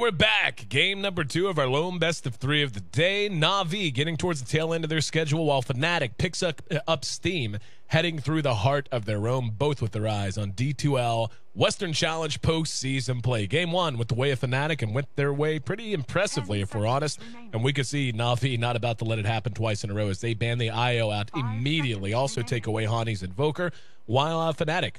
we're back. Game number two of our lone best of three of the day. Navi getting towards the tail end of their schedule while Fnatic picks up, uh, up steam, heading through the heart of their own, both with their eyes on D2L Western Challenge postseason play. Game one with the way of Fnatic and went their way pretty impressively, if we're honest. And we could see Navi not about to let it happen twice in a row as they ban the IO out immediately. Also take away Hani's Invoker, while uh, Fnatic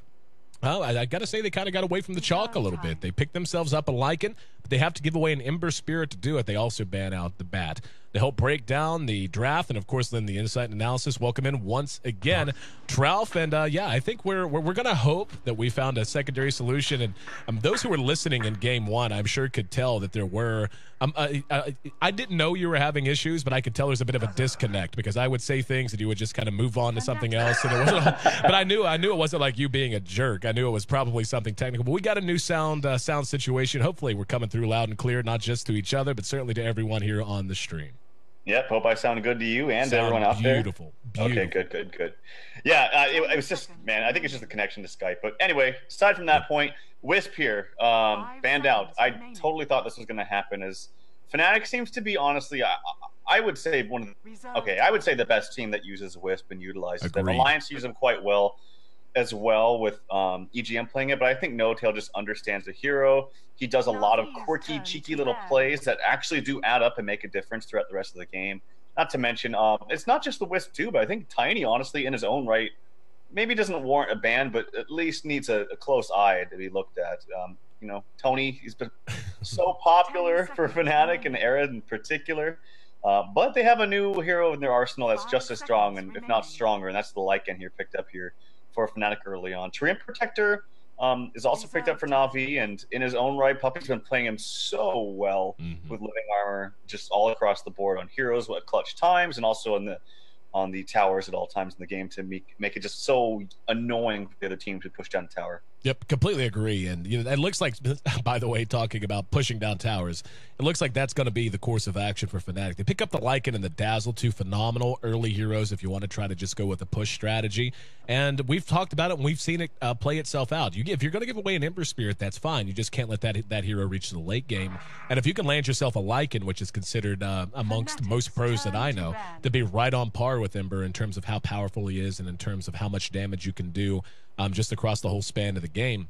well, I, I got to say they kind of got away from the chalk a little bit. They picked themselves up a Lycan, but they have to give away an Ember Spirit to do it. They also ban out the Bat to help break down the draft and, of course, then the insight and analysis. Welcome in once again, Tralf. And uh, yeah, I think we're we're, we're going to hope that we found a secondary solution. And um, those who were listening in game one, I'm sure could tell that there were. Um, uh, uh, I didn't know you were having issues, but I could tell there's a bit of a disconnect because I would say things and you would just kind of move on to something else. And it wasn't, but I knew I knew it wasn't like you being a jerk. I knew it was probably something technical. But we got a new sound uh, sound situation. Hopefully, we're coming through loud and clear, not just to each other, but certainly to everyone here on the stream. Yep. Hope I sound good to you and Sound everyone out beautiful, there. Beautiful. Okay. Good. Good. Good. Yeah. Uh, it, it, was just man. I think it's just the connection to Skype. But anyway, aside from that point, Wisp here um, banned out. I totally thought this was going to happen. As Fnatic seems to be honestly, I, I would say one of the, okay. I would say the best team that uses Wisp and utilizes them. Alliance use them quite well as well with um, EGM playing it, but I think N0tail just understands the hero. He does a lot of quirky, cheeky little plays that actually do add up and make a difference throughout the rest of the game. Not to mention, um, it's not just the Wisp too, but I think Tiny, honestly, in his own right, maybe doesn't warrant a ban, but at least needs a, a close eye to be looked at. Um, you know, Tony, he's been so popular for Fnatic and Era in particular. Uh, but they have a new hero in their arsenal that's just as strong, and if not stronger, and that's the Lycan here picked up here for Fnatic early on. Treant Protector um, is also picked up for Navi, and in his own right, Puppey's been playing him so well Mhm. with Living Armor, just all across the board on heroes at clutch times, and also on the on the towers at all times in the game to make make it just so annoying for the other team to push down the tower. Yep, completely agree. And you know, it looks like, by the way, talking about pushing down towers, it looks like that's going to be the course of action for Fnatic. They pick up the Lycan and the Dazzle, two phenomenal early heroes. If you want to try to just go with a push strategy, and we've talked about it and we've seen it uh, play itself out. You, if you're going to give away an Ember Spirit, that's fine. You just can't let that that hero reach the late game. And if you can land yourself a Lycan, which is considered uh, amongst most pros that I know to be right on par with Ember in terms of how powerful he is and in terms of how much damage you can do um, just across the whole span of the game.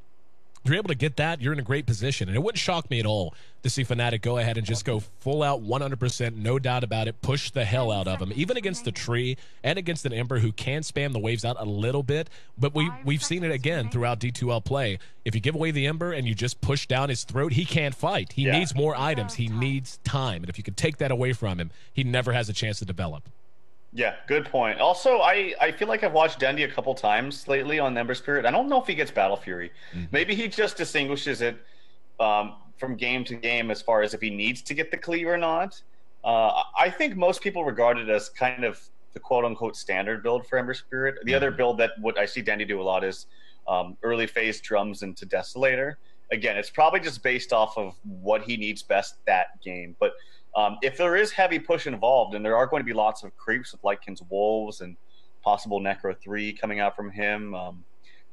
If you're able to get that, you're in a great position. And it wouldn't shock me at all to see Fnatic go ahead and just go full out 100%, no doubt about it, push the hell out of them, even against the tree and against an Ember who can spam the waves out a little bit. But we, we've seen it again throughout D2L play. If you give away the Ember and you just push down his throat, he can't fight. He Yeah. needs more items, he needs time. And if you can take that away from him, he never has a chance to develop. Yeah, good point. Also, I, I feel like I've watched Dendi a couple times lately on Ember Spirit. I don't know if he gets Battle Fury. Maybe he just distinguishes it um, from game to game as far as if he needs to get the cleave or not. Uh, I think most people regard it as kind of the quote unquote standard build for Ember Spirit. The other build that what I see Dendi do a lot is um, early phase drums into Desolator. Again, it's probably just based off of what he needs best that game. But um, if there is heavy push involved, and there are going to be lots of creeps with Lycan's Wolves and possible Necro 3 coming out from him, um,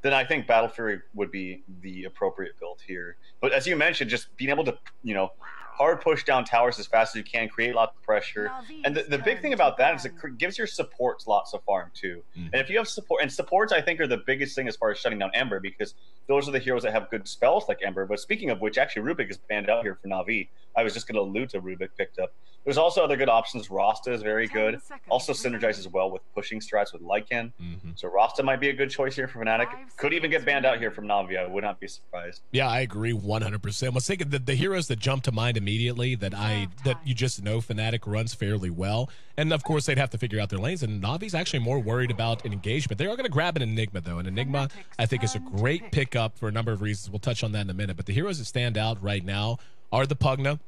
then I think Battle Fury would be the appropriate build here. But as you mentioned, just being able to, you know, hard push down towers as fast as you can, create lots of pressure. And the, the big thing about that is it gives your supports lots of farm too. Mhm. And if you have support, and supports I think are the biggest thing as far as shutting down Ember because those are the heroes that have good spells like Ember. But speaking of which, actually Rubik is banned out here for Navi. I was just going to allude to Rubik picked up. There's also other good options. Rasta is very good. Also synergizes well with pushing strats with Lycan. Mm-hmm. So Rasta might be a good choice here for Fnatic. Could even get banned out here from Navi. I would not be surprised. Yeah, I agree 100%. I was thinking the, the heroes that jump to mind immediately that I that you just know Fnatic runs fairly well. And of course, they'd have to figure out their lanes. And Navi's actually more worried about an engagement. They are going to grab an Enigma, though. And Enigma, I think, is a great pickup for a number of reasons. We'll touch on that in a minute. But the heroes that stand out right now are the Pugna,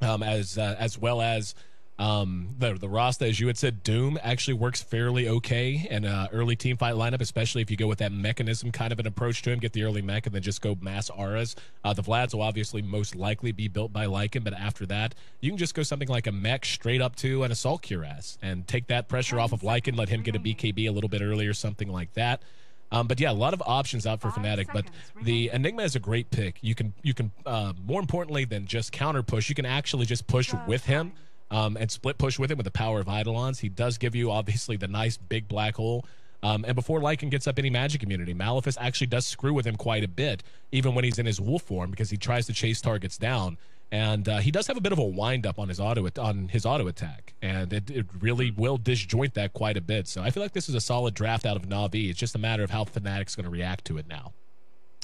um, as uh, as well as um, the the Rasta, as you had said, Doom actually works fairly okay in a early team fight lineup, especially if you go with that Mekansm kind of an approach to him, get the early mech, and then just go mass auras. Uh, the Vlads will obviously most likely be built by Lycan, but after that, you can just go something like a mech straight up to an assault cuirass and take that pressure off of Lycan, let him get a BKB a little bit earlier, something like that. Um, but yeah, a lot of options out for Fnatic. But the Enigma is a great pick. You can you can uh, more importantly than just counter push, you can actually just push with him um, and split push with him with the power of Eidolons. He does give you obviously the nice big black hole. Um, and before Lycan gets up any magic immunity, Malefice actually does screw with him quite a bit, even when he's in his wolf form, because he tries to chase targets down and uh, he does have a bit of a wind up on his auto on his auto attack, and it, it really will disjoint that quite a bit. So I feel like this is a solid draft out of Navi. It's just a matter of how Fnatic's going to react to it now.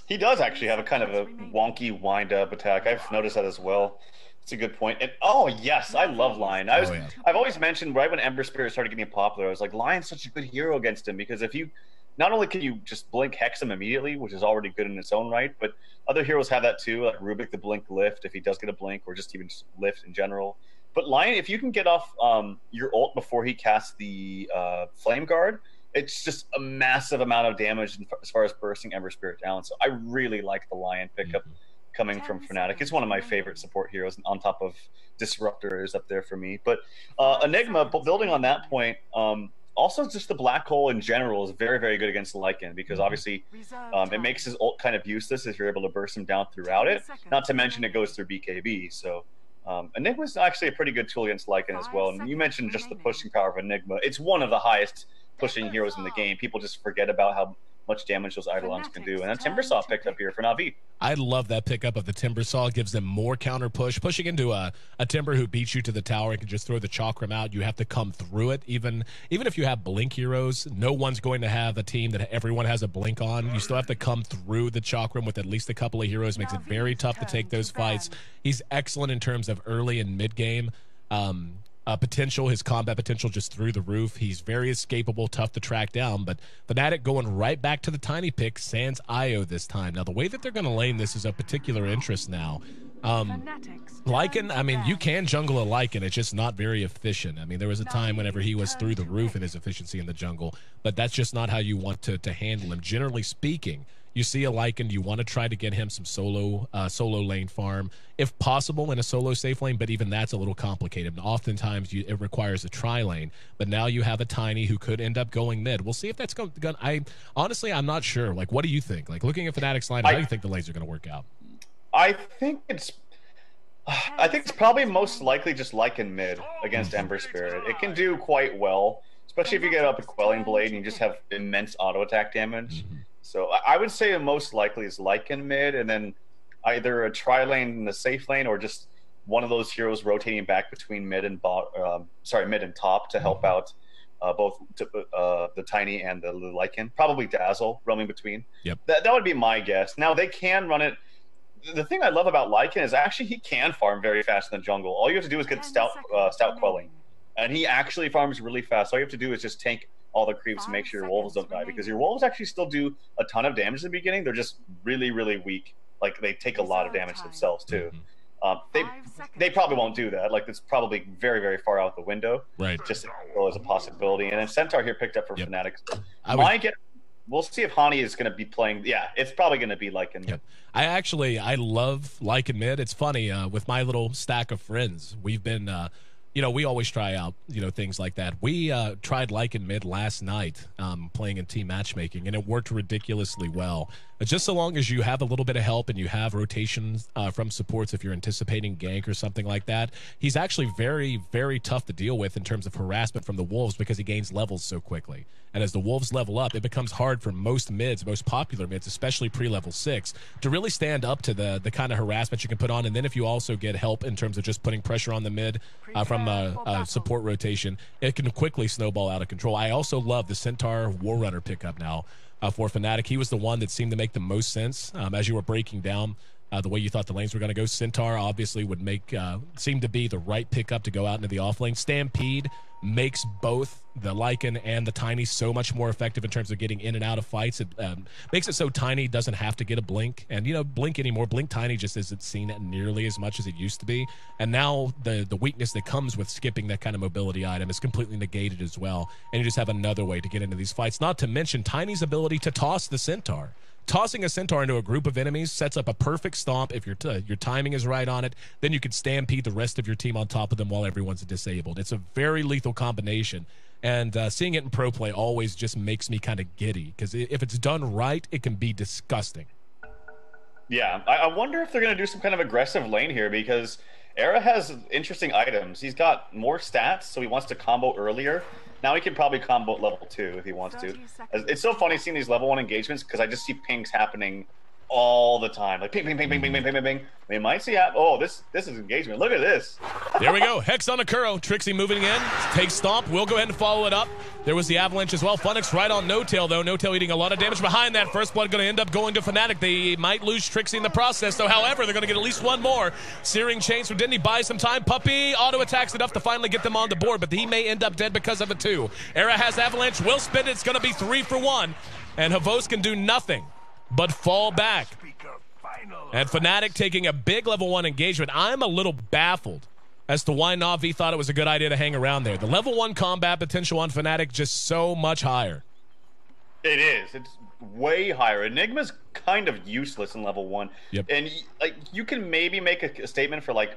He does actually have a kind of a wonky wind up attack. I've noticed that as well. It's a good point. And oh yes, I love Lion. I was oh, yeah. I've always mentioned right when Ember Spirit started getting popular, I was like, Lion's such a good hero against him because if you not only can you just blink hex him immediately, which is already good in its own right, but other heroes have that too, like Rubik the blink lift if he does get a blink, or just even just lift in general. But Lion, if you can get off um, your ult before he casts the uh, Flame Guard, it's just a massive amount of damage as far as bursting Ember Spirit down. So I really like the Lion pickup mm-hmm. coming from Fnatic. It's one of my favorite support heroes, and on top of Disruptor is up there for me. But uh, Enigma, building on that point. Um, also just the black hole in general is very very good against Lycan because mm-hmm. obviously um, it makes his ult kind of useless if you're able to burst him down throughout it. Not to mention it goes through BKB, so um, Enigma is actually a pretty good tool against Lycan as well. And you mentioned just the pushing power of Enigma. It's one of the highest pushing heroes in the game. People just forget about how much damage those Eidolons can do. And then Timbersaw picked up here for Navi. I love that pickup of the Timbersaw. Gives them more counter push. Pushing into a, a Timber who beats you to the tower and can just throw the Chakram out. You have to come through it. Even even if you have Blink heroes, no one's going to have a team that everyone has a Blink on. You still have to come through the Chakram with at least a couple of heroes. Makes it very tough to take those fights. He's excellent in terms of early and mid game. Um, uh, potential, his combat potential just through the roof. He's very escapable, tough to track down. But Fnatic going right back to the tiny pick, Sans Io this time. Now, the way that they're going to lane this is of particular interest now. Um, Lycan, I mean, you can jungle a Lycan. It's just not very efficient. I mean, there was a time whenever he was through the roof in his efficiency in the jungle, but that's just not how you want to, to handle him. Generally speaking, you see a Lycan, you want to try to get him some solo uh, solo lane farm, if possible, in a solo safe lane. But even that's a little complicated. Oftentimes, you, it requires a tri lane. But now you have a tiny who could end up going mid. We'll see if that's going. I honestly, I'm not sure. Like, what do you think? Like, looking at Fnatic's line, how do you think the lanes are going to work out? I think it's I think it's probably most likely just Lycan mid against. Ember Spirit. It can do quite well, especially if you get up a Quelling Blade and you just have immense auto attack damage. Mm-hmm. So I would say the most likely is Lycan mid, and then either a tri lane in the safe lane or just one of those heroes rotating back between mid and bot, um, sorry, mid and top to help mm-hmm. out uh, both uh, the tiny and the Lycan. Probably Dazzle roaming between. Yep. That, that would be my guess. Now they can run it. The thing I love about Lycan is actually he can farm very fast in the jungle. All you have to do is get stout uh, stout quelling, and he actually farms really fast. All you have to do is just tank all the creeps to make sure your wolves don't die because your wolves actually still do a ton of damage in the beginning. They're just really, really weak. Like they take a lot of damage themselves too. Mm-hmm. Um, they they probably won't do that. Like it's probably very very far out the window. Right. Just as a possibility. And then Centaur here picked up for yep. Fanatics. I would, get. We'll see if Hani is going to be playing. Yeah, it's probably going to be like in. Yep. I actually I love Lycan mid. It's funny uh, with my little stack of friends. We've been. Uh, you know, we always try out, you know, things like that. We uh, tried Lycan mid last night, um, playing in team matchmaking, and it worked ridiculously well. Just so long as you have a little bit of help and you have rotations uh, from supports, if you're anticipating gank or something like that, he's actually very, very tough to deal with in terms of harassment from the wolves because he gains levels so quickly. And as the wolves level up, it becomes hard for most mids, most popular mids, especially pre-level six, to really stand up to the the kind of harassment you can put on. And then if you also get help in terms of just putting pressure on the mid uh, from a, support rotation, it can quickly snowball out of control. I also love the Centaur War Runner pickup now for Fnatic. He was the one that seemed to make the most sense um, as you were breaking down uh, the way you thought the lanes were going to go. Centaur obviously would make uh, seem to be the right pickup to go out into the off lane. Stampede makes both the Lycan and the Tiny so much more effective in terms of getting in and out of fights. It um, makes it so Tiny doesn't have to get a blink, and you know blink anymore. Blink Tiny just isn't seen nearly as much as it used to be, and now the the weakness that comes with skipping that kind of mobility item is completely negated as well, and you just have another way to get into these fights. Not to mention Tiny's ability to toss the Centaur. Tossing a centaur into a group of enemies sets up a perfect stomp if your your timing is right on it. Then you can stampede the rest of your team on top of them while everyone's disabled. It's a very lethal combination. And uh, seeing it in pro play always just makes me kind of giddy because if it's done right, it can be disgusting. Yeah, I, I wonder if they're going to do some kind of aggressive lane here because Era has interesting items. He's got more stats, so he wants to combo earlier. Now he can probably combo level two if he wants to. It's so funny seeing these level one engagements because I just see pings happening all the time. Like ping, ping, ping, ping, ping, ping, ping, ping, ping. We might see. Oh, this this is engagement. Look at this. There we go. Hex on a Kuro. Trixi moving in. Takes stomp. We'll go ahead and follow it up. There was the avalanche as well. Funn1k right on N0tail though. N0tail eating a lot of damage behind that. First blood going to end up going to Fnatic. They might lose Trixi in the process though. However, they're going to get at least one more. Searing chains from Dendi buys some time. Puppey auto attacks enough to finally get them on the board, but he may end up dead because of it too. Era has avalanche. Will spin it. It's going to be three for one, and XBOCT can do nothing but fall back. And Fnatic taking a big level one engagement. I'm a little baffled as to why Na'Vi thought it was a good idea to hang around there. The level one combat potential on Fnatic just so much higher. It is. It's way higher. Enigma's kind of useless in level one. Yep. And like you can maybe make a, a statement for like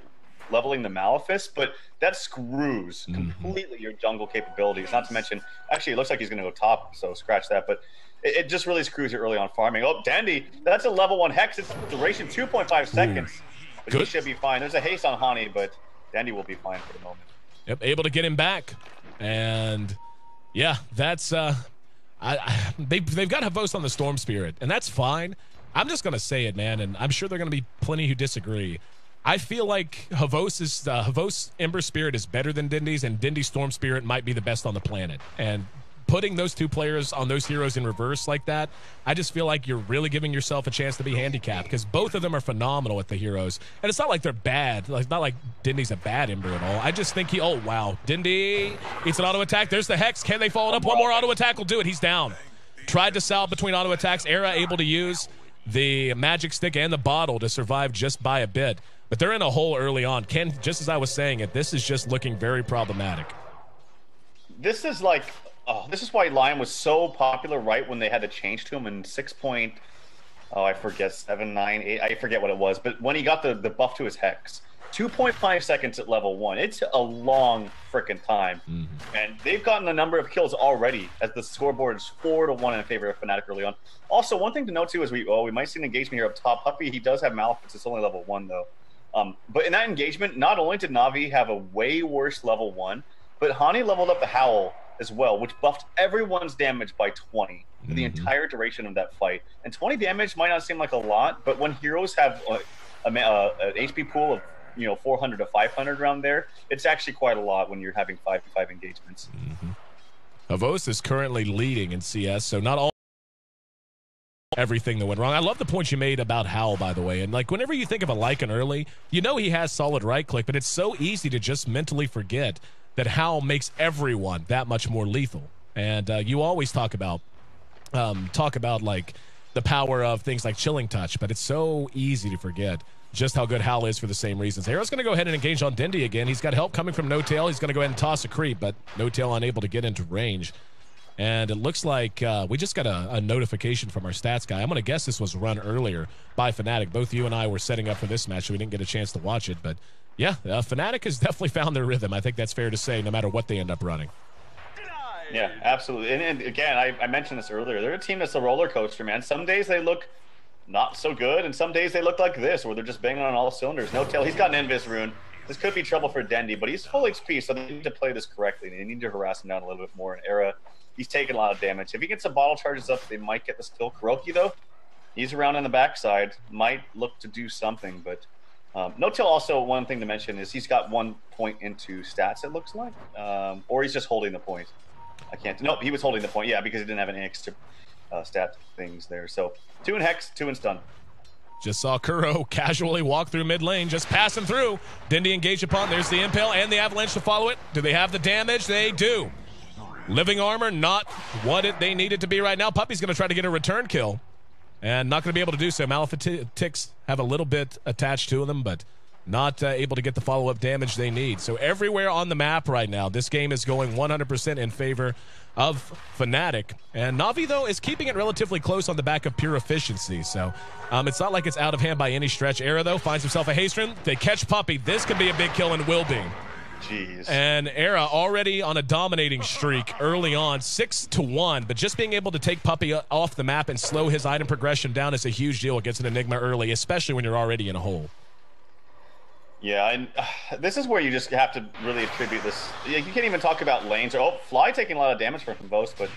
leveling the Malefice, but that screws mm-hmm. completely your jungle capabilities. Not to mention, actually, it looks like he's going to go top, so scratch that. But it, it, just really screws you early on farming. Oh, Dendi, that's a level one hex. It's duration 2.5 seconds. Ooh. But Good. he should be fine. There's a haste on Hani, but Dendi will be fine for the moment. Yep, able to get him back. And yeah, that's uh I, I they they've got XBOCT on the Storm Spirit, and that's fine. I'm just gonna say it, man, and I'm sure there are gonna be plenty who disagree. I feel like XBOCT is uh, XBOCT Ember Spirit is better than Dendi's, and Dendi Storm Spirit might be the best on the planet. And putting those two players on those heroes in reverse like that, I just feel like you're really giving yourself a chance to be handicapped because both of them are phenomenal at the heroes. And it's not like they're bad. Like not like Dendi's a bad Ember at all. I just think he oh wow. Dendi it's an auto attack. There's the Hex. Can they follow it up? One more auto attack will do it. He's down. Tried to salve between auto attacks. Era able to use the magic stick and the bottle to survive just by a bit. But they're in a hole early on. Ken, just as I was saying it, this is just looking very problematic. This is like oh, this is why Lion was so popular right when they had to change to him in six point. Oh, I forget seven, nine, eight. I forget what it was, but when he got the, the buff to his hex, 2.5 seconds at level one. It's a long freaking time, mm-hmm. and they've gotten a number of kills already. As the scoreboard is four to one in favor of Fnatic early on. Also, one thing to note too is we oh we might see an engagement here up top. Puppey he does have Malefice. It's only level one though. Um, but in that engagement, not only did Navi have a way worse level one, but Hani leveled up the Howl as well, which buffed everyone's damage by 20 for the mm-hmm. entire duration of that fight. And 20 damage might not seem like a lot, but when heroes have a, a, a, an HP pool of you know 400 to 500 around there, it's actually quite a lot when you're having five to five engagements. Mm-hmm. XBOCT is currently leading in CS, so not all everything that went wrong. I love the point you made about Howl, by the way. And like whenever you think of a Lycan early, you know he has solid right click, but it's so easy to just mentally forget that Howl makes everyone that much more lethal. And uh, you always talk about um, talk about like the power of things like chilling touch, but it's so easy to forget just how good Howl is for the same reasons. Era's going to go ahead and engage on Dendi again. He's got help coming from N0tail. He's going to go ahead and toss a creep, but N0tail unable to get into range. And it looks like uh, we just got a, a, notification from our stats guy. I'm going to guess this was run earlier by Fnatic. Both you and I were setting up for this match, so we didn't get a chance to watch it. But yeah, uh, Fnatic has definitely found their rhythm. I think that's fair to say, no matter what they end up running. Yeah, absolutely. And, and again, I, I, mentioned this earlier. They're a team that's a roller coaster, man. Some days they look not so good, and some days they look like this, where they're just banging on all cylinders. N0tail. He's got an Invis rune. This could be trouble for Dendi, but he's full HP, so they need to play this correctly. They need to harass him down a little bit more. And Era, he's taking a lot of damage. If he gets some bottle charges up, they might get the skill. KuroKy, though, he's around on the backside. Might look to do something, but um, N0tail also one thing to mention is he's got one point into stats. It looks like, um, or he's just holding the point. I can't. Nope, he was holding the point. Yeah, because he didn't have any extra uh, stat things there. So two in hex, two in stun. Just saw Kuro casually walk through mid lane, just passing through. Dendi engage upon. There's the impale and the avalanche to follow it. Do they have the damage? They do. Living armor, not what it, they needed to be right now. Puppey's going to try to get a return kill and not going to be able to do so. Malefictics have a little bit attached to them, but not uh, able to get the follow up damage they need. So, everywhere on the map right now, this game is going 100% in favor of Fnatic. And Navi, though, is keeping it relatively close on the back of pure efficiency. So, um, it's not like it's out of hand by any stretch. Era, though, finds himself a haste rune. They catch Puppey. This could be a big kill and will be. Jeez. And Era already on a dominating streak early on, six to one. But just being able to take Puppey off the map and slow his item progression down is a huge deal against an Enigma early, especially when you're already in a hole. Yeah, and uh, this is where you just have to really attribute this. You can't even talk about lanes or oh, Fly taking a lot of damage from XBOCT, but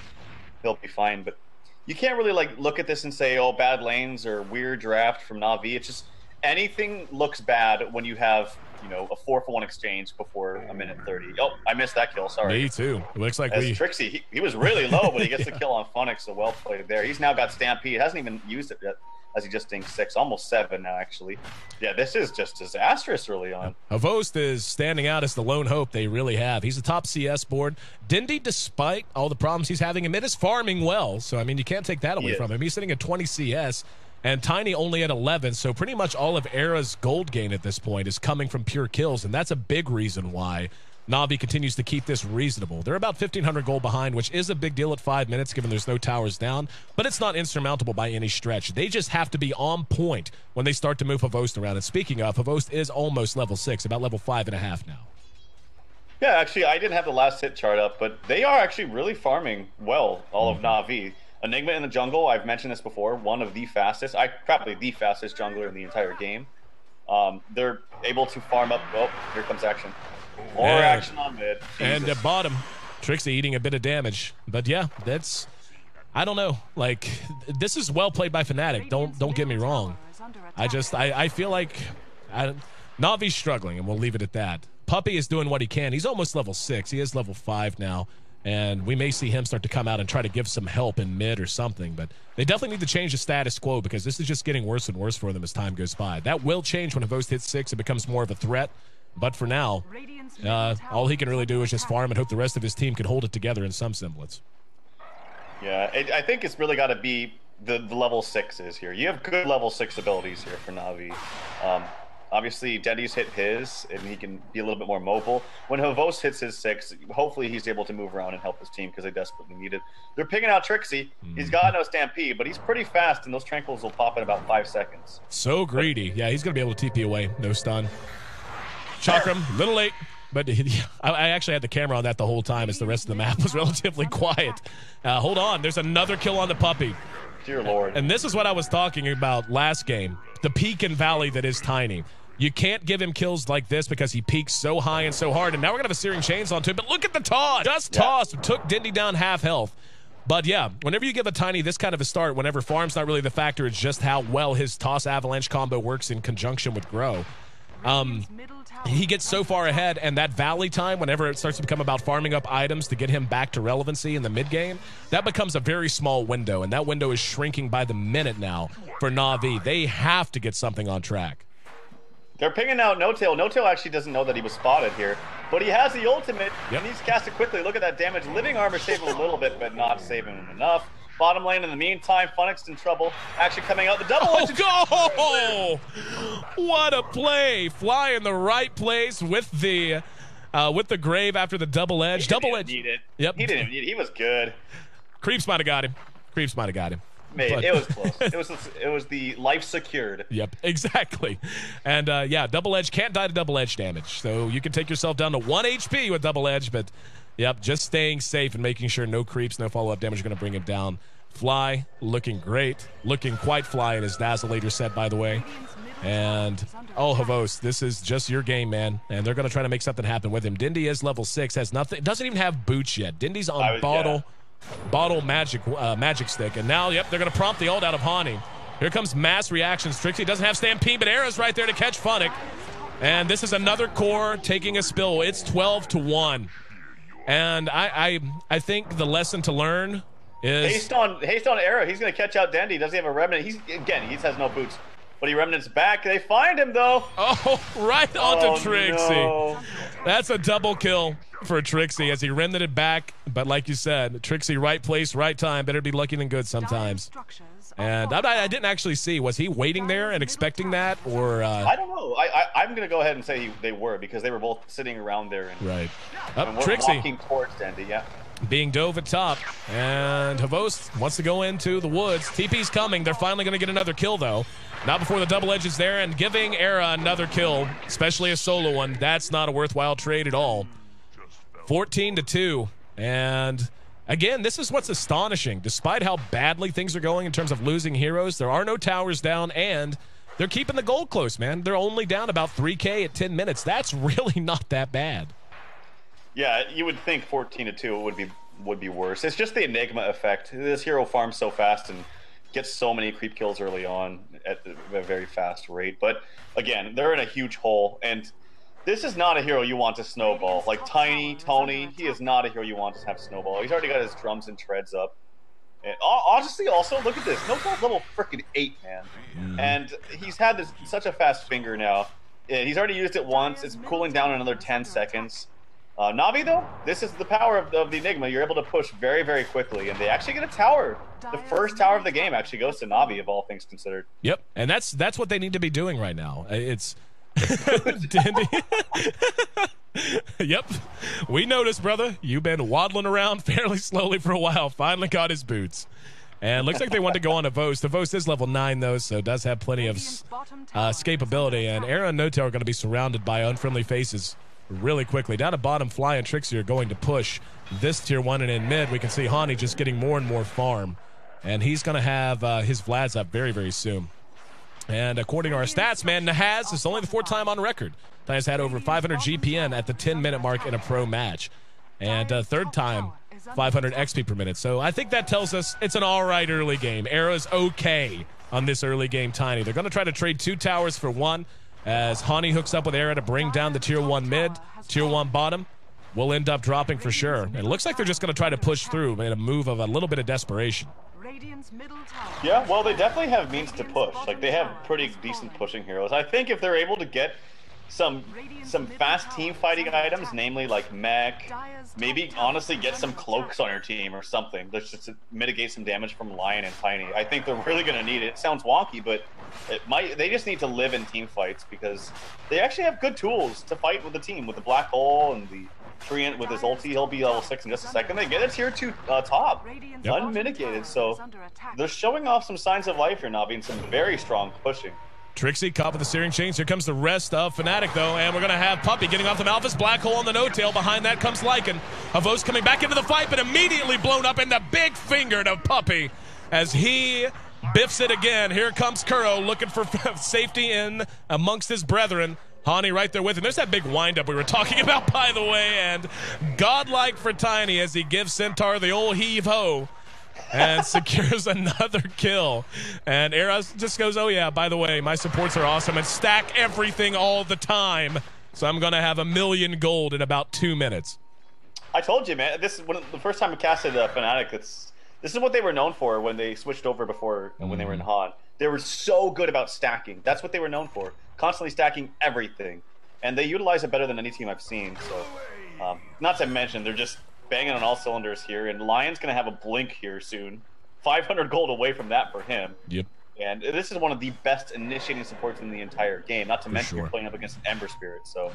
he'll be fine. But you can't really like look at this and say, oh, bad lanes or weird draft from Navi. It's just anything looks bad when you have you know a four for one exchange before a minute thirty. Oh, I missed that kill. Sorry. Me too. It looks like As we. Trixi, he, he was really low, but he gets the kill on Funn1k, so well played there. He's now got Stampede. Hasn't even used it yet, as he just dinged six, almost seven now actually. Yeah, this is just disastrous early on. XBOCT is standing out as the lone hope they really have. He's the top CS board. Dendi, despite all the problems he's having in mid, is farming well. So I mean, you can't take that away from him. He's sitting at 20 CS. And Tiny only at 11, so pretty much all of Era's gold gain at this point is coming from pure kills, and that's a big reason why Navi continues to keep this reasonable. They're about 1,500 gold behind, which is a big deal at five minutes, given there's no towers down, but it's not insurmountable by any stretch. They just have to be on point when they start to move XBOCT around. And speaking of, XBOCT is almost level six, about level five and a half now. Yeah, actually, I didn't have the last hit chart up, but they are actually really farming well, all Mm-hmm. of Navi. Enigma in the jungle, I've mentioned this before, one of the fastest, I probably the fastest jungler in the entire game. Um, they're able to farm up. Oh, here comes action. More And- action on mid. And at bottom, Trixi eating a bit of damage. But yeah, that's I don't know. Like this is well played by Fnatic. Don't don't get me wrong. I just I, I feel like I, Navi's struggling, and we'll leave it at that. Puppey is doing what he can. He's almost level six. He is level five now, and we may see him start to come out and try to give some help in mid or something. But they definitely need to change the status quo because this is just getting worse and worse for them as time goes by. That will change when XBOCT hits six. It becomes more of a threat. But for now, uh, all he can really do is just farm and hope the rest of his team can hold it together in some semblance. Yeah, it, I think it's really got to be the, the level sixes here. You have good level six abilities here for Navi. Um, obviously, Dendi's hit his, and he can be a little bit more mobile. When XBOCT hits his six, hopefully he's able to move around and help his team because they desperately need it. They're picking out Trixi. He's got no Stampede, but he's pretty fast, and those tranquils will pop in about five seconds. So greedy. Yeah, he's going to be able to TP away. No stun. Chakram, little late. But I I actually had the camera on that the whole time as the rest of the map was relatively quiet. Uh, hold on. There's another kill on the Puppey. Dear Lord. And this is what I was talking about last game the peak and valley that is Tiny. You can't give him kills like this because he peaks so high and so hard. And now we're going to have a Searing chainsaw onto him. But look at the toss. Just Yeah. tossed. Took Dendi down half health. But yeah, whenever you give a Tiny this kind of a start, whenever farm's not really the factor, it's just how well his toss avalanche combo works in conjunction with Grow. Um, he gets so far ahead, and that valley time, whenever it starts to become about farming up items to get him back to relevancy in the mid game, that becomes a very small window, and that window is shrinking by the minute now for Navi. They have to get something on track. They're picking out N0tail. No Tail actually doesn't know that he was spotted here, but he has the ultimate. Yep. and he's cast it quickly. Look at that damage. Living Armor saving him a little bit, but not saving him enough. Bottom lane in the meantime, Funn1k in trouble. Actually coming out the double. Oh, go! What a play! Fly in the right place with the uh, with the grave after the double edge. He didn't Double edge. Need it. Yep. He didn't need it. He was good. Creeps might have got him. Creeps might have got him. But- it was close. it was it was the life secured. Yep, exactly. And uh, yeah, double edge can't die to double edge damage. So you can take yourself down to one HP with double edge, but yep, just staying safe and making sure no creeps, no follow up damage are going to bring him down. Fly looking great, looking quite fly in his dazzleator set, by the way. And oh, XBOCT, this is just your game, man. And they're going to try to make something happen with him. Dendi is level six, has nothing, doesn't even have boots yet. Dendi's on was- bottle bottle magic uh, magic stick. And now, yep, they're going to prompt the ult out of Hani. Here comes mass reactions. Trixi doesn't have Stampede, but Era's right there to catch Funn1k. And this is another core taking a spill. It's 12 to 1. And I, I, I think the lesson to learn is Haste on haste on Era. He's gonna catch out Dendi. Does he have a remnant? He's again. He has no boots, but he remnants back. They find him though. oh, right onto Oh, Trixi. no. That's a double kill for Trixi as he remnanted back. But like you said, Trixi, right place, right time. Better be lucky than good sometimes. And I, I didn't actually see. Was he waiting there and expecting that, or uh, I don't know. I, I I'm gonna go ahead and say he, they were because they were both sitting around there and, right? and Up we're Trixi. walking towards Dendi. Yeah. Being dove at top. And XBOCT wants to go into the woods. TP's coming. They're finally going to get another kill, though. Not before the double edge is there, and giving Era another kill, especially a solo one, that's not a worthwhile trade at all. 14 to 2. And again, this is what's astonishing. Despite how badly things are going in terms of losing heroes, there are no towers down, and they're keeping the goal close, man. They're only down about 3K at 10 minutes. That's really not that bad. Yeah, you would think 14 to 2 would be would be worse. It's just the Enigma effect. This hero farms so fast and gets so many creep kills early on at a very fast rate. But again, they're in a huge hole, and this is not a hero you want to snowball. Like Tiny, Tony, he is not a hero you want to have snowball. He's already got his drums and treads up. And honestly, also look at this. No level freaking eight, man. Mm. And he's had this such a fast finger now. He's already used it once. It's cooling down another 10 seconds. Uh, Navi, though, this is the power of, of, the Enigma. You're able to push very, very quickly, and they actually get a tower. The first tower of the game actually goes to Navi, of all things considered. Yep, and that's that's what they need to be doing right now. It's yep, we noticed, brother. You've been waddling around fairly slowly for a while. Finally got his boots. And looks like they want to go on to XBOCT. The XBOCT is level 9, though, so does have plenty of uh, escapability. And Era and N0tail are going to be surrounded by unfriendly faces really quickly. Down to bottom, Fly and Trixi are going to push this tier one, and in mid, we can see Hani just getting more and more farm. And he's going to have uh, his Vlads up very, very soon. And according to our stats, man, Nahaz is only the fourth time on record that has had over 500 GPN at the 10 minute mark in a pro match. And uh, third time, 500 XP per minute. So I think that tells us it's an all right early game. Era's okay on this early game, Tiny. They're going to try to trade two towers for one as Hani hooks up with Era to bring down the tier one mid, tier one bottom. Will end up dropping for sure. It looks like they're just going to try to push through in a move of a little bit of desperation. Yeah, well, they definitely have means to push. Like they have pretty decent pushing heroes. I think if they're able to get some some fast team fighting items, namely like mech, maybe honestly get some cloaks on your team or something. Let's just mitigate some damage from Lion and Tiny. I think they're really gonna need it. It sounds wonky, but it might. They just need to live in team fights because they actually have good tools to fight with the team with the black hole and the Treant with his ulti, he'll be level 6 in just a second. They get a tier 2 uh, top, yep. unmitigated. So they're showing off some signs of life here, Navi, and some very strong pushing. Trixi caught with the searing chains. Here comes the rest of Fnatic, though, and we're going to have Puppey getting off the Malefice. Black hole on the N0tail. Behind that comes Lycan. XBOCT coming back into the fight, but immediately blown up in the big finger to Puppey as he biffs it again. Here comes Kuro looking for safety in amongst his brethren. Hani right there with him. There's that big windup we were talking about, by the way, and godlike for Tiny as he gives Centaur the old heave ho and secures another kill. And Eras just goes, Oh, yeah, by the way, my supports are awesome and stack everything all the time. So I'm going to have a million gold in about two minutes. I told you, man. This is one the first time I casted uh, Fnatic. It's this is what they were known for when they switched over before mm. when they were in mm. Han. They were so good about stacking. That's what they were known for constantly stacking everything, and they utilize it better than any team I've seen. So, um, not to mention they're just banging on all cylinders here, and Lion's gonna have a blink here soon. 500 gold away from that for him. Yep. And this is one of the best initiating supports in the entire game. Not to for mention sure. you're playing up against Ember Spirit. So,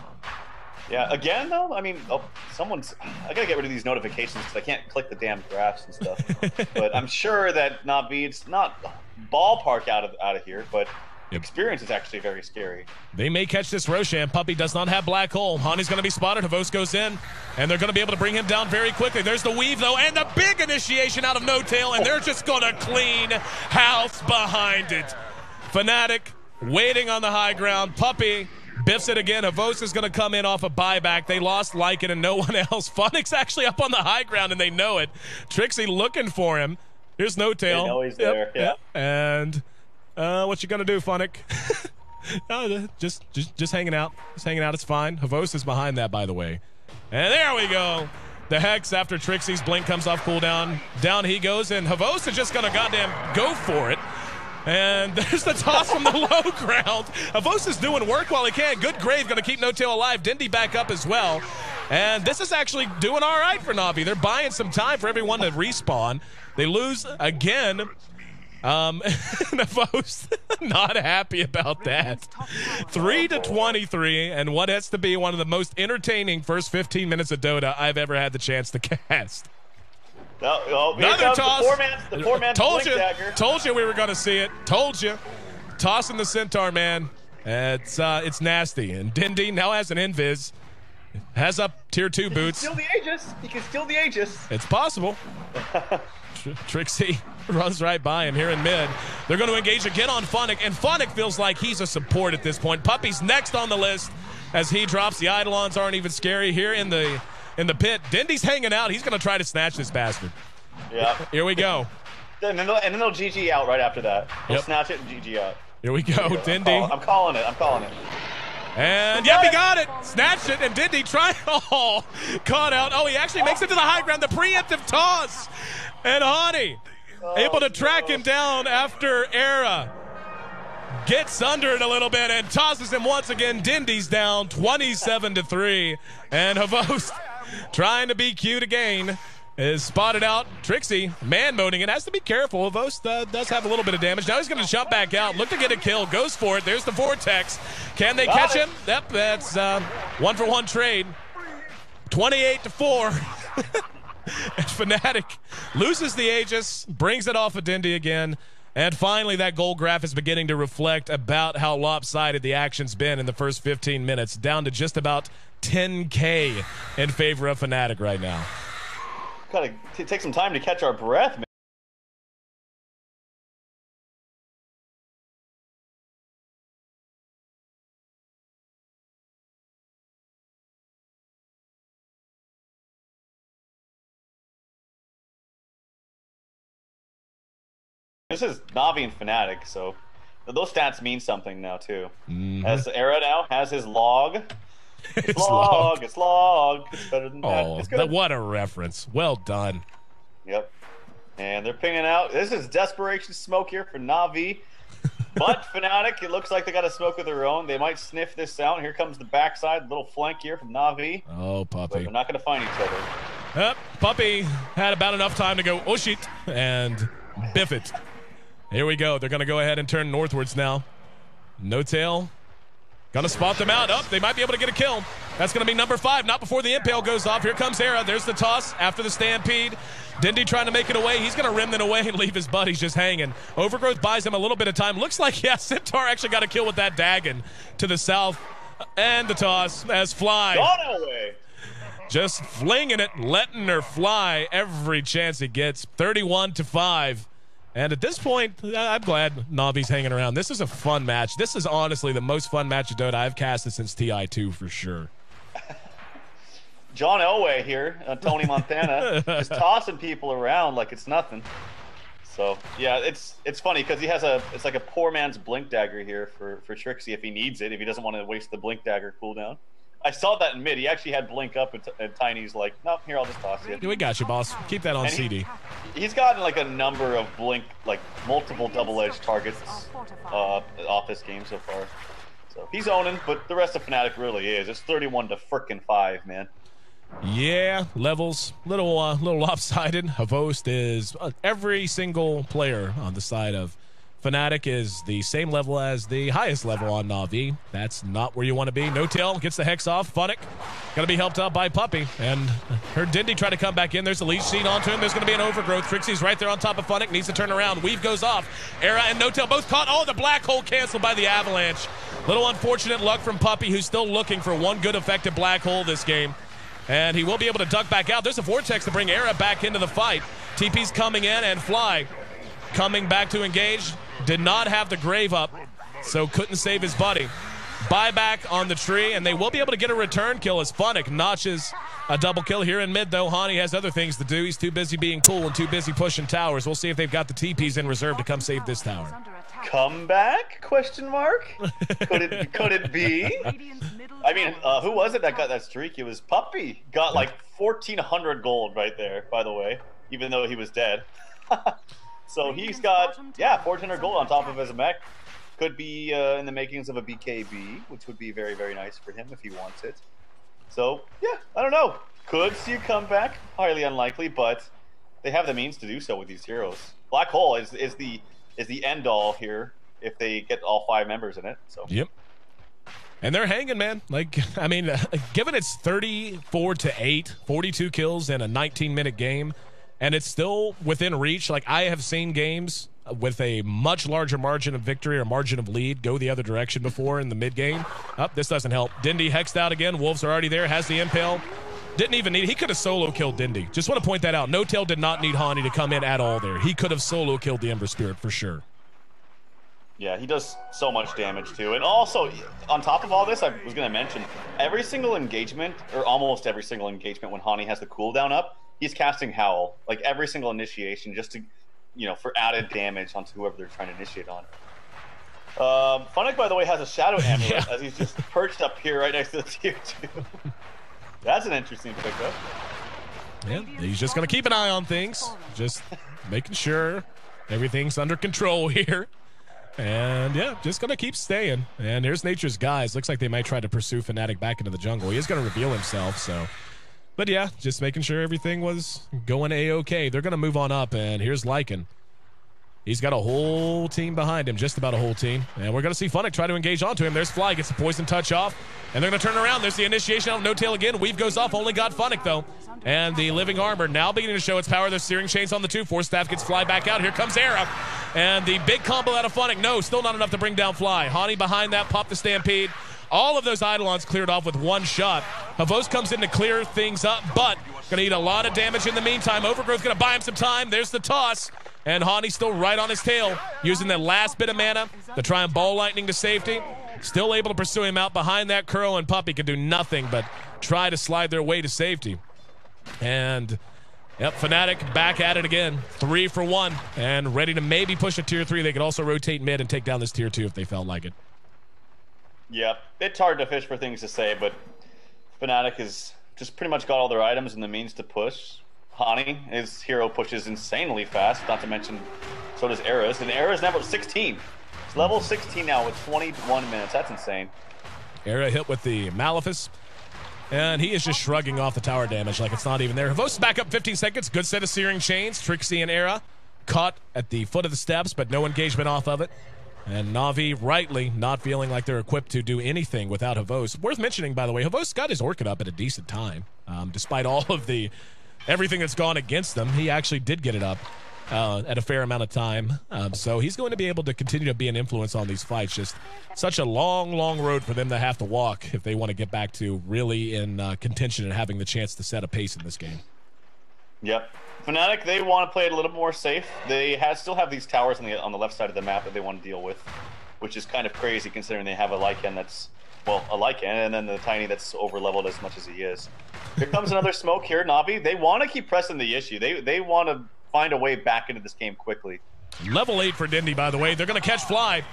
yeah. Again, though, I mean, oh, someone's. I gotta get rid of these notifications because I can't click the damn graphs and stuff. but I'm sure that Navid's not ballpark out of out of here, but Yep. Experience is actually very scary. They may catch this Roshan. Puppey does not have Black Hole. Hani's going to be spotted. XBOCT goes in, and they're going to be able to bring him down very quickly. There's the weave, though, and the big initiation out of N0tail, and they're just going to clean house behind it. Fnatic waiting on the high ground. Puppey biffs it again. XBOCT is going to come in off a buyback. They lost Lycan and no one else. Funn1k's actually up on the high ground, and they know it. Trixi looking for him. Here's N0tail. They know he's yep, there, yeah. Yep. And uh, what you gonna do, Funn1k? no, just, just, just hanging out. Just hanging out. It's fine. XBOCT is behind that, by the way. And there we go. The Hex after Trixi's blink comes off cooldown. Down he goes, and XBOCT is just gonna goddamn go for it. And there's the toss from the low ground. XBOCT is doing work while he can. Good grave gonna keep N0tail alive. Dendi back up as well. And this is actually doing all right for Navi. They're buying some time for everyone to respawn. They lose again. Um, Navos not happy about that. Three to twenty-three, and what has to be one of the most entertaining first fifteen minutes of Dota I've ever had the chance to cast. No, oh, here Another toss. The poor man's, the poor man's Told you. dagger. Told you we were going to see it. Told you. Tossing the centaur, man. It's uh, it's nasty. And Dendi now has an invis. Has up tier two boots. Steal the Aegis. He can steal the Aegis. It's possible. Tr- Trixi runs right by him here in mid. They're going to engage again on Funn1k, and Funn1k feels like he's a support at this point. Puppey's next on the list as he drops. The Eidolons aren't even scary here in the in the pit. Dendi's hanging out. He's going to try to snatch this bastard. Yeah. Here we go. and, then they'll, and then they'll GG out right after that. They'll Yep. snatch it and GG out. Here we go. I'm, Dendi. call- I'm calling it. I'm calling it. And yep, he got it. Snatched it. And Dendi try. Oh, caught out. Oh, he actually makes it to the high ground. The preemptive toss. And Hani able to track him down after Era gets under it a little bit and tosses him once again. Dendi's down 27 to 3. And XBOCT trying to be cute again. Is spotted out. Trixi man moding it. Has to be careful. XBOCT uh, does have a little bit of damage. Now he's going to jump back out. Look to get a kill. Goes for it. There's the vortex. Can they catch him? Yep, that's uh, one for one trade. 28 to 4. and Fnatic loses the Aegis, brings it off of Dendi again. And finally, that goal graph is beginning to reflect about how lopsided the action's been in the first 15 minutes, down to just about 10K in favor of Fnatic right now. Gotta take some time to catch our breath, man. This is Navi and Fnatic, so those stats mean something now too. Mm-hmm. As Era now has his log. It's log, logged. it's log. It's better than that. Oh, it's that- what a reference. Well done. Yep. And they're pinging out. This is desperation smoke here for Navi. But Fnatic, it looks like they got a smoke of their own. They might sniff this out. Here comes the backside, little flank here from Navi. Oh, But Puppey. they're not going to find each other. Yep, Puppey had about enough time to go, oh shit, and biff it. Here we go. They're going to go ahead and turn northwards now. N0tail. Gonna spot them out. Up, they might be able to get a kill. That's gonna be number five. Not before the impale goes off. Here comes Era. There's the toss after the stampede. Dendi trying to make it away. He's gonna rim it away and leave his buddies just hanging. Overgrowth buys him a little bit of time. Looks like yeah, Centaur actually got a kill with that Dagon to the south. And the toss as Fly just flinging it, letting her fly every chance he gets. 31 to 5. And at this point, I'm glad Navi's hanging around. This is a fun match. This is honestly the most fun match of Dota I've casted since TI2 for sure. John Elway here, uh, Tony Montana, just tossing people around like it's nothing. So yeah, it's it's funny because he has a it's like a poor man's blink dagger here for for Trixi if he needs it if he doesn't want to waste the blink dagger cooldown. I saw that in mid. He actually had blink up, and, t- and Tiny's like, "Nope, here I'll just toss it." We got you, boss. Keep that on And he- CD. He's gotten like a number of blink, like multiple double-edged targets uh, off this game so far. So he's owning, but the rest of Fnatic really is. It's 31 to frickin' five, man. Yeah, levels little uh, little lopsided. XBOCT is uh, every single player on the side of Fnatic is the same level as the highest level on Navi. That's not where you want to be. N0tail gets the hex off. Funn1k gonna be helped out by Puppey and her Dendi try to come back in. There's a leech seed onto him. There's gonna be an overgrowth. Trixi's right there on top of Funn1k. Needs to turn around. Weave goes off. Era and N0tail both caught. Oh, the black hole canceled by the avalanche. Little unfortunate luck from Puppey, who's still looking for one good effective black hole this game. And he will be able to duck back out. There's a vortex to bring Era back into the fight. TP's coming in and Fly coming back to engage. Did not have the grave up, so couldn't save his buddy. Buyback on the tree, and they will be able to get a return kill as Funn1k notches a double kill here in mid, though. Hani has other things to do. He's too busy being cool and too busy pushing towers. We'll see if they've got the TPs in reserve to come save this tower. Comeback? Question mark? Could it could it be? I mean, uh, who was it that got that streak? It was Puppey. Got like 1,400 gold right there, by the way, even though he was dead. so he's got, yeah, 1,400 gold on top of his mech. Could be uh, in the makings of a BKB, which would be very, very nice for him if he wants it. So, yeah, I don't know. Could see a comeback. Highly unlikely, but they have the means to do so with these heroes. Black Hole is, is the is the end all here if they get all five members in it. So Yep. And they're hanging, man. Like, I mean, given it's 34 to 8, 42 kills in a 19 minute game, and it's still within reach. Like I have seen games with a much larger margin of victory or margin of lead go the other direction before in the mid game. Up, oh, this doesn't help. Dendi hexed out again. Wolves are already there. Has the impale. Didn't even need. He could have solo killed Dendi. Just want to point that out. N0tail did not need Hani to come in at all there. He could have solo killed the Ember Spirit for sure. Yeah, he does so much damage too. And also, on top of all this, I was going to mention every single engagement, or almost every single engagement, when Hani has the cooldown up, he's casting Howl. Like every single initiation, just to, you know, for added damage onto whoever they're trying to initiate on. Um, Funn1k, by the way, has a Shadow Amulet yeah. as he's just perched up here right next to the tier 2. That's an interesting pickup. Yeah, he's just going to keep an eye on things, just making sure everything's under control here. And yeah, just gonna keep staying. And here's Nature's guys. Looks like they might try to pursue Fnatic back into the jungle. He is gonna reveal himself, so. But yeah, just making sure everything was going a okay. They're gonna move on up, and here's Lycan. He's got a whole team behind him, just about a whole team. And we're going to see Funn1k try to engage onto him. There's Fly, gets the poison touch off. And they're going to turn around. There's the initiation out of N0tail again. Weave goes off, only got Funn1k, though. And the Living Armor now beginning to show its power. The Searing Chains on the two. Force Staff gets Fly back out. Here comes Era. And the big combo out of Funn1k. No, still not enough to bring down Fly. Hani behind that, pop the Stampede. All of those Eidolons cleared off with one shot. XBOCT comes in to clear things up, but going to eat a lot of damage in the meantime. Overgrowth going to buy him some time. There's the toss. And Hani still right on his tail, using that last bit of mana to try and ball lightning to safety. Still able to pursue him out behind that Kuro and Puppey can do nothing but try to slide their way to safety. And yep, Fnatic back at it again. Three for one and ready to maybe push a tier three. They could also rotate mid and take down this tier two if they felt like it. Yep, it's hard to fish for things to say, but Fnatic has just pretty much got all their items and the means to push. Hani, his hero pushes insanely fast, not to mention so does Era's. And Era's level 16. It's level 16 now with 21 minutes. That's insane. Era hit with the Malefice. And he is just shrugging off the tower damage like it's not even there. XBOCT back up 15 seconds. Good set of Searing Chains. Trixi and Era caught at the foot of the steps, but no engagement off of it. And Navi rightly not feeling like they're equipped to do anything without XBOCT. Worth mentioning, by the way, XBOCT got his Orchid up at a decent time, um, despite all of the everything that's gone against them, he actually did get it up uh, at a fair amount of time. Um, so he's going to be able to continue to be an influence on these fights. Just such a long, long road for them to have to walk if they want to get back to really in uh, contention and having the chance to set a pace in this game. Yep. Fnatic, they want to play it a little more safe. They have, still have these towers on the on the left side of the map that they want to deal with, which is kind of crazy considering they have a Lycan that's well, a Lycan, and then the Tiny that's over leveled as much as he is. Here comes another smoke here, Navi. They want to keep pressing the issue. They they want to find a way back into this game quickly. Level 8 for Dendi, by the way. They're going to catch Fly.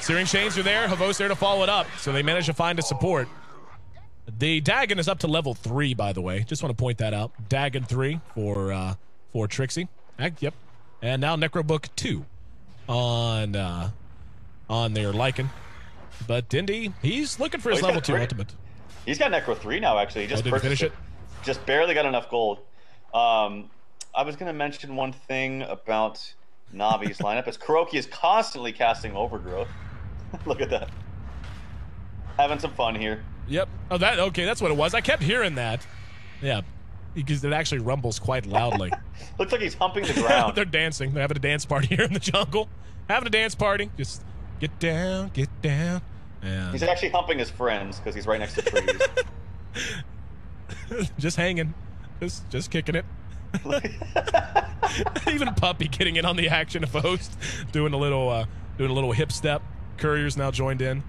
Searing Chains are there. XBOCT there to follow it up. So they manage to find a support. The Dagon is up to level 3, by the way. Just want to point that out. Dagon 3 for uh, for Trixi. Yep. And now Necrobook 2 on uh, on their Lycan. But Dendi, he's looking for his oh, level two ultimate. He's got Necro three now. Actually, he just oh, finish it. it. Just barely got enough gold. Um, I was going to mention one thing about Navi's lineup. As KuroKy is constantly casting Overgrowth. Look at that. Having some fun here. Yep. Oh, that okay. That's what it was. I kept hearing that. Yeah, because it actually rumbles quite loudly. Looks like he's humping the ground. They're dancing. They're having a dance party here in the jungle. Having a dance party. Just Get down, get down. And he's actually humping his friends because he's right next to trees. just hanging, just just kicking it. Even Puppey getting in on the action of host, doing a little uh, doing a little hip step. Courier's now joined in,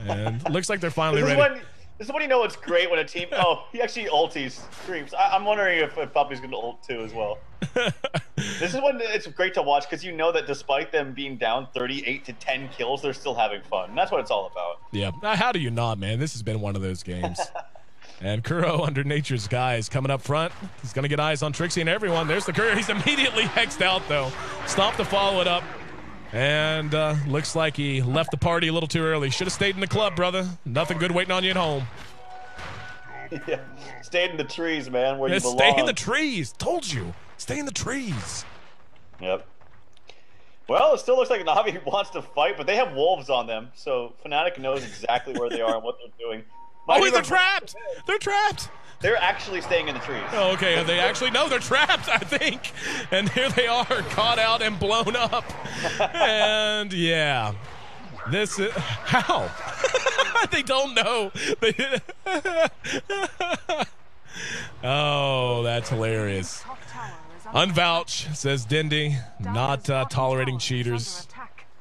and looks like they're finally ready. When, this is when you know it's great when a team. Oh, he actually ulties creeps. I, am wondering if, if Puppey's going to ult too as well. this is when it's great to watch because you know that despite them being down 38 to 10 kills, they're still having fun. And that's what it's all about. Yeah. How do you not, man? This has been one of those games. and Kuro under Nature's guys coming up front. He's going to get eyes on Trixi and everyone. There's the Courier. He's immediately hexed out though. Stop to follow it up. And uh, looks like he left the party a little too early. Should have stayed in the club, brother. Nothing good waiting on you at home. Yeah, stayed in the trees, man, where yeah, you belong. Stay in the trees. Told you. Stay in the trees. Yep. Well, it still looks like Navi wants to fight, but they have wolves on them, so Fnatic knows exactly where they are and what they're doing. Oh, wait, they're trapped. They're trapped. They're actually staying in the trees. Oh, okay. They actually no, they're trapped. I think, and here they are, caught out and blown up. and yeah, this is how they don't know. Oh, that's hilarious. Unvouch says Dendi, not uh, tolerating cheaters.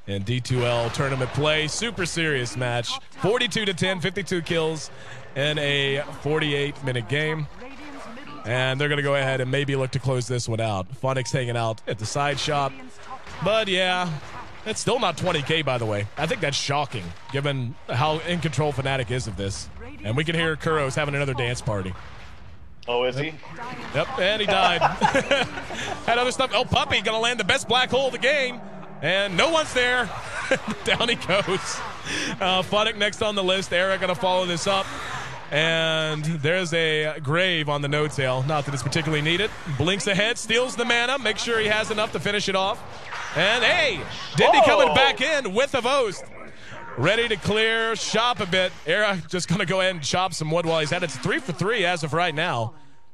And D2L tournament play, super serious match. 42 to 10, 52 kills in a 48 minute game. And they're going to go ahead and maybe look to close this one out. Funn1k hanging out at the side shop. But yeah, it's still not 20K, by the way. I think that's shocking, given how in control Fnatic is of this. And we can hear Kuro's having another dance party. Oh, is he? Yep, and he died. Had other stuff. Oh, Puppey going to land the best black hole of the game. And no one's there. Down he goes. Uh, Funn1k next on the list. Era going to follow this up. And there's a grave on the N0tail. Not that it's particularly needed. Blinks ahead, steals the mana, makes sure he has enough to finish it off. And hey, Dendi coming back in with the Vost. Ready to clear shop a bit. Era just going to go ahead and chop some wood while he's at it. It's three for three as of right now.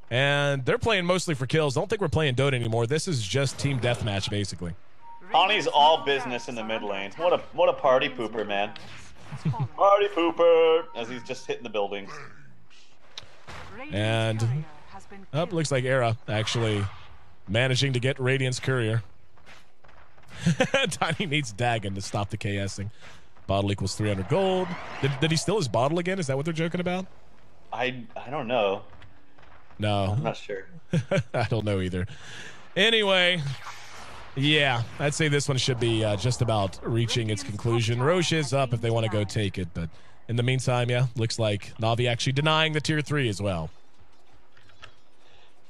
And they're playing mostly for kills. Don't think we're playing Dota anymore. This is just team deathmatch, basically. Hani's all business in the mid lane. What a what a party pooper, man. party pooper as he's just hitting the buildings. And up oh, looks like Era actually managing to get Radiance Courier. Tiny needs Dagon to stop the KSing. Bottle equals 300 gold. Did, did he steal his bottle again? Is that what they're joking about? I I don't know. No. I'm not sure. I don't know either. Anyway, yeah, I'd say this one should be uh, just about reaching its conclusion. Rosh is up if they want to go take it, but in the meantime, yeah, looks like Navi actually denying the tier three as well.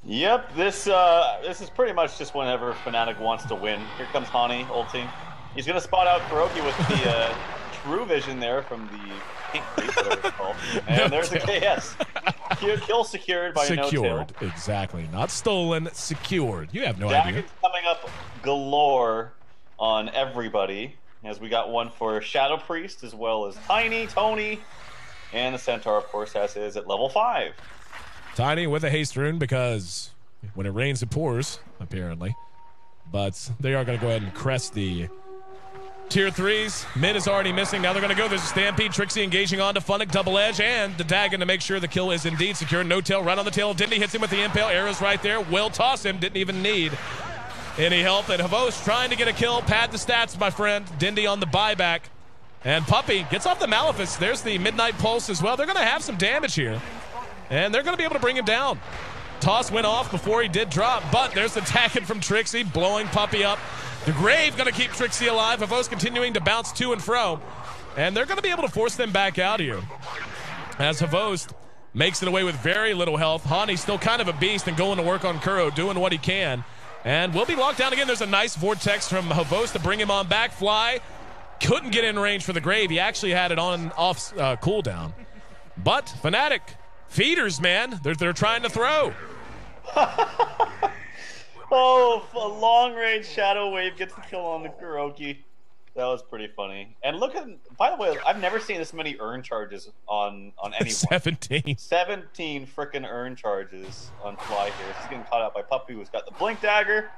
Yep, this uh, this is pretty much just whenever Fnatic wants to win. Here comes Hani ulting. He's gonna spot out KuroKy with the uh, True Vision there from the pink creep, whatever it's called. And no there's the KS. Kill secured by secured, no exactly. Not stolen, secured. You have no Dagon's idea. coming up galore on everybody, as we got one for Shadow Priest as well as Tiny, Tony, and the Centaur, of course, has his at level five. Tiny with a haste rune because when it rains, it pours, apparently. But they are going to go ahead and crest the Tier threes. Mid is already missing. Now they're going to go. There's a Stampede. Trixi engaging on to Funn1k. Double edge. And the Dagon to make sure the kill is indeed secure. N0tail. Right on the tail. Dendi hits him with the impale. Arrows right there. Will toss him. Didn't even need any help. And XBOCT trying to get a kill. Pad the stats, my friend. Dendi on the buyback. And Puppey gets off the Malefice. There's the Midnight Pulse as well. They're going to have some damage here. And they're going to be able to bring him down. Toss went off before he did drop, but there's the tagging from Trixi, blowing Puppey up. The Grave going to keep Trixi alive. XBOCT continuing to bounce to and fro. And they're going to be able to force them back out here. As XBOCT makes it away with very little health. Hani still kind of a beast and going to work on Kuro, doing what he can. And we'll be locked down again. There's a nice vortex from XBOCT to bring him on back. Fly couldn't get in range for the Grave. He actually had it on off uh, cooldown. But Fnatic, feeders, man, they're, they're trying to throw. Oh, a long range shadow wave gets the kill on the KuroKy. That was pretty funny. And look at, by the way, I've never seen this many urn charges on on anyone. Seventeen. Seventeen freaking urn charges on Fly here. He's getting caught out by Puppey, who's got the blink dagger.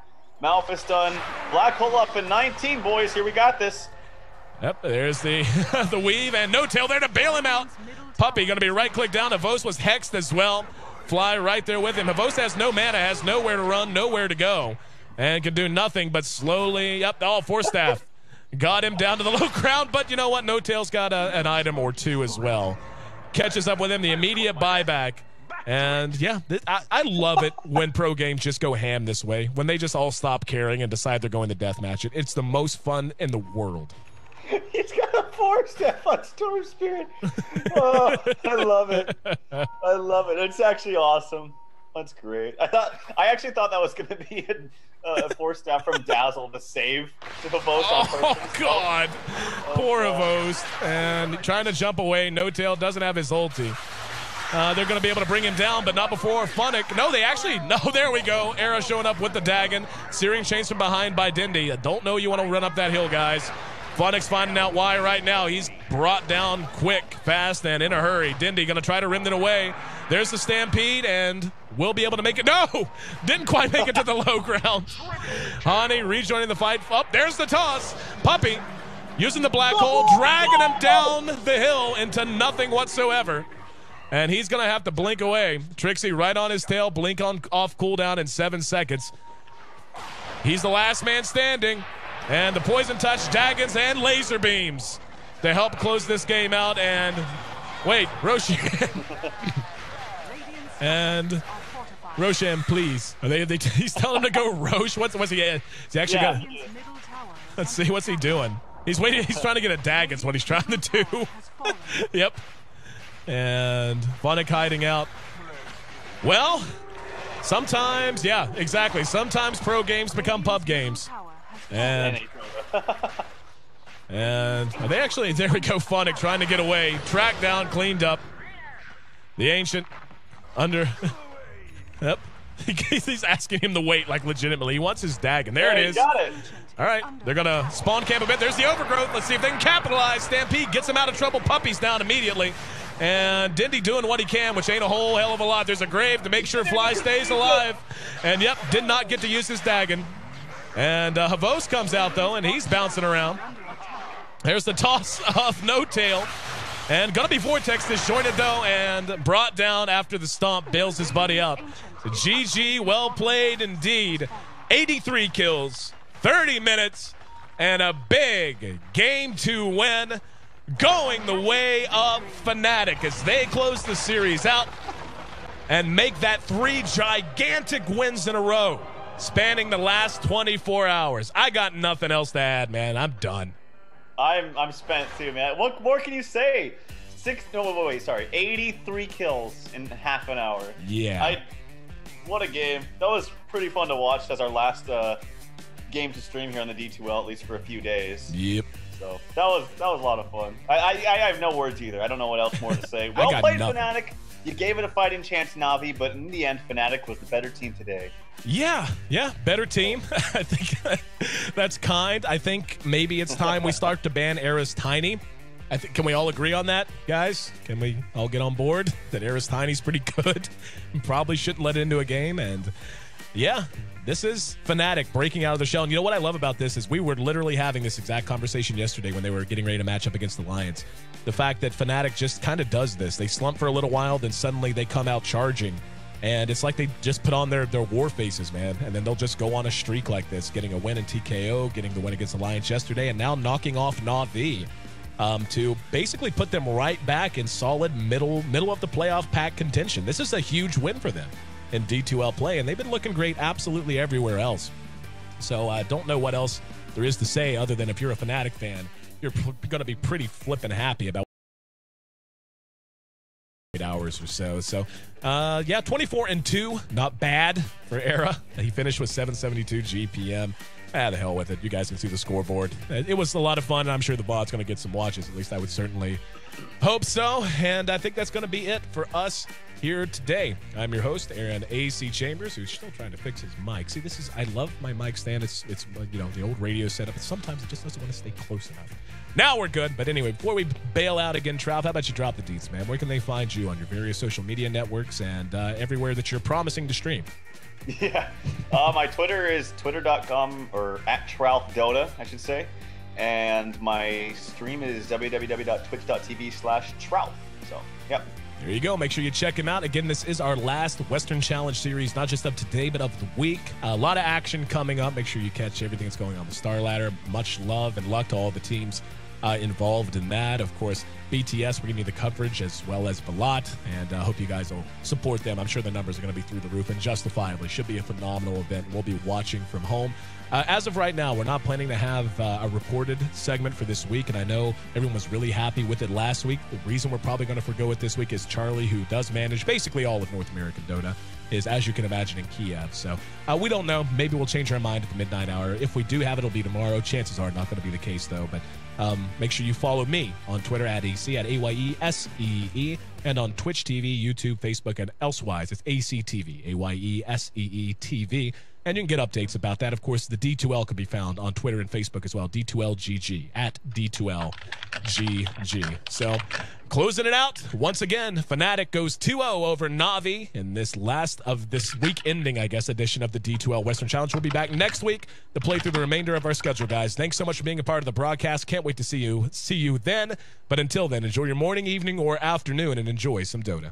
Malefice done. Black hole up in 19, boys. Here we got this. Yep, there's the the weave and N0tail there to bail him out. Puppey going to be right click down. XBOCT was hexed as well. Fly right there with him. XBOCT has no mana, has nowhere to run, nowhere to go, and can do nothing but slowly. Yep, all oh, Force Staff got him down to the low ground, but you know what? N0tail's got a, an item or two as well. Catches up with him, the immediate buyback. And yeah, th- I, I, love it when pro games just go ham this way. When they just all stop caring and decide they're going to deathmatch it. It's the most fun in the world. He's got a Force Staff on Storm Spirit. Oh, I love it. I love it. It's actually awesome. That's great. I thought I actually thought that was going to be a, a Force Staff from Dazzle to save to XBOCT Oh God, oh, poor XBOCT, and trying to jump away. N0tail doesn't have his ulti. Uh, they're going to be able to bring him down, but not before Funn1k. No, they actually. No, there we go. Era showing up with the Dagon. Searing chains from behind by Dendi. I don't know you want to run up that hill, guys. Funn1k's finding out why right now. He's brought down quick, fast, and in a hurry. Dendi going to try to rim it away. There's the stampede, and we'll be able to make it. No! Didn't quite make it to the low ground. Hani rejoining the fight. Up, oh, there's the toss. Puppey using the black hole, dragging him down the hill into nothing whatsoever. And he's going to have to blink away. Trixi right on his tail, blink on off cooldown in seven seconds. He's the last man standing. And the poison touch, Dagons, and laser beams to help close this game out. And wait, Roshan. and Roshan, please. Are they, they, he's telling him to go Rosh. What's, what's he? Is he actually yeah. got? Let's see. What's he doing? He's waiting. He's trying to get a dag. It's what he's trying to do. yep. And Funn1k hiding out. Well, sometimes, yeah, exactly. Sometimes pro games become pub games. And, and they actually, there we go, Funn1k trying to get away. Tracked down, cleaned up. The Ancient under. yep. He's asking him to wait, like legitimately. He wants his dag, and there yeah, it is. Got it. All right, they're gonna spawn camp a bit. There's the overgrowth. Let's see if they can capitalize. Stampede gets him out of trouble. Puppey's down immediately. And Dendi doing what he can, which ain't a whole hell of a lot. There's a grave to make sure Fly stays alive. And yep, did not get to use his dagon. And uh, XBOCT comes out, though, and he's bouncing around. There's the toss of N0tail. And gonna be Vortex disjointed, though, and brought down after the stomp, bails his buddy up. GG, well played indeed. 83 kills, 30 minutes, and a big game to win going the way of Fnatic as they close the series out and make that three gigantic wins in a row spanning the last 24 hours. I got nothing else to add, man. I'm done. I'm I'm spent too, man. What more can you say? Six no wait, wait, sorry. 83 kills in half an hour. Yeah. I what a game. That was pretty fun to watch as our last uh, game to stream here on the D2L at least for a few days. Yep. So that was that was a lot of fun. I I, I have no words either. I don't know what else more to say. Well played, nothing. Fnatic. You gave it a fighting chance, Navi, but in the end, Fnatic was the better team today. Yeah, yeah, better team. I think that's kind. I think maybe it's time we start to ban Era's Tiny. I think can we all agree on that, guys? Can we all get on board that Era's Tiny's pretty good? Probably shouldn't let it into a game and yeah, this is Fnatic breaking out of the shell. And you know what I love about this is we were literally having this exact conversation yesterday when they were getting ready to match up against the Alliance. The fact that Fnatic just kind of does this. They slump for a little while, then suddenly they come out charging and it's like they just put on their, their war faces, man. And then they'll just go on a streak like this, getting a win in TKO, getting the win against Alliance yesterday, and now knocking off Na'Vi um, to basically put them right back in solid middle middle of the playoff pack contention. This is a huge win for them in D2L play, and they've been looking great absolutely everywhere else. So I uh, don't know what else there is to say other than if you're a Fnatic fan, you're going to be pretty flippin' happy about hours or so. So, uh, yeah, 24 and 2, not bad for Era. He finished with 772 GPM. Ah, the hell with it. You guys can see the scoreboard. It was a lot of fun, and I'm sure the bot's going to get some watches. At least I would certainly hope so. And I think that's going to be it for us here today. I'm your host, Aaron AC Chambers, who's still trying to fix his mic. See, this is I love my mic stand. It's it's you know the old radio setup. But sometimes it just doesn't want to stay close enough. Now we're good. But anyway, before we bail out again, Trav, how about you drop the deets, man? Where can they find you on your various social media networks and uh, everywhere that you're promising to stream? Yeah. Uh, my Twitter is twitter.com or at Dota, I should say. And my stream is www.twitch.tv slash Trouth. So, yep. There you go. Make sure you check him out. Again, this is our last Western Challenge series, not just of today, but of the week. A lot of action coming up. Make sure you catch everything that's going on the Star Ladder. Much love and luck to all the teams uh, involved in that. Of course, BTS, we're giving you the coverage as well as Balat, and I uh, hope you guys will support them. I'm sure the numbers are going to be through the roof and justifiably. Should be a phenomenal event. We'll be watching from home. Uh, as of right now, we're not planning to have uh, a reported segment for this week, and I know everyone was really happy with it last week. The reason we're probably going to forego it this week is Charlie, who does manage basically all of North American Dota, is, as you can imagine, in Kiev. So uh, we don't know. Maybe we'll change our mind at the midnight hour. If we do have it, it'll be tomorrow. Chances are not going to be the case, though. But um, make sure you follow me on Twitter at AC at A Y E S E E and on Twitch TV, YouTube, Facebook, and elsewise. It's ACTV, A Y E S E E TV. And you can get updates about that. Of course, the D2L can be found on Twitter and Facebook as well. D2LGG at D2LGG. So, closing it out once again, Fnatic goes 2 0 over Navi in this last of this week ending, I guess, edition of the D2L Western Challenge. We'll be back next week to play through the remainder of our schedule, guys. Thanks so much for being a part of the broadcast. Can't wait to see you see you then. But until then, enjoy your morning, evening, or afternoon and enjoy some Dota.